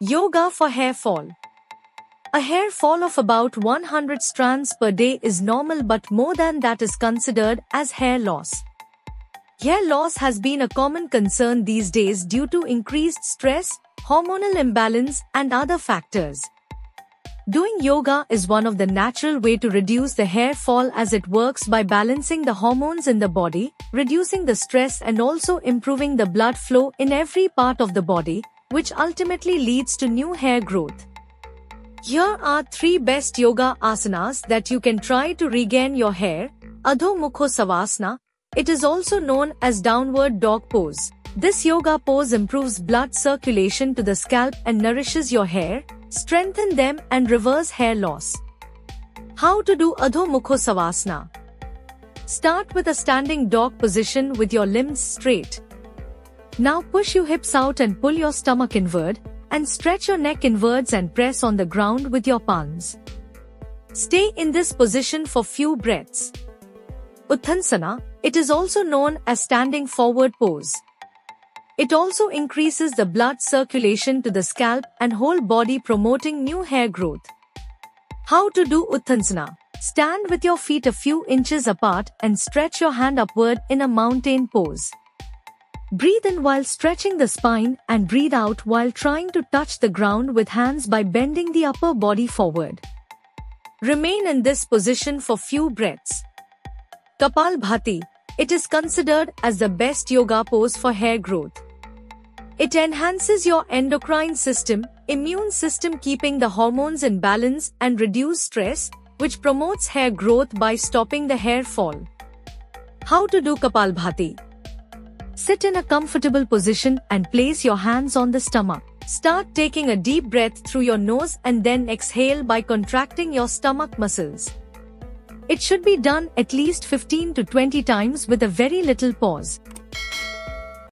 Yoga for hair fall. A hair fall of about 100 strands per day is normal but more than that is considered as hair loss. Hair loss has been a common concern these days due to increased stress, hormonal imbalance and other factors. Doing yoga is one of the natural way to reduce the hair fall as it works by balancing the hormones in the body, reducing the stress and also improving the blood flow in every part of the body, which ultimately leads to new hair growth. Here are 3 best yoga asanas that you can try to regain your hair. Adho Mukho Savasana. It is also known as downward dog pose. This yoga pose improves blood circulation to the scalp and nourishes your hair, strengthen them and reverse hair loss. How to do Adho Mukho Savasana? Start with a standing dog position with your limbs straight. Now push your hips out and pull your stomach inward, and stretch your neck inwards and press on the ground with your palms. Stay in this position for few breaths. Uttanasana, it is also known as standing forward pose. It also increases the blood circulation to the scalp and whole body promoting new hair growth. How to do Uttanasana? Stand with your feet a few inches apart and stretch your hand upward in a mountain pose. Breathe in while stretching the spine and breathe out while trying to touch the ground with hands by bending the upper body forward. Remain in this position for few breaths. Kapalbhati. It is considered as the best yoga pose for hair growth. It enhances your endocrine system, immune system keeping the hormones in balance and reduce stress, which promotes hair growth by stopping the hair fall. How to do Kapalbhati? Sit in a comfortable position and place your hands on the stomach. Start taking a deep breath through your nose and then exhale by contracting your stomach muscles. It should be done at least 15 to 20 times with a very little pause.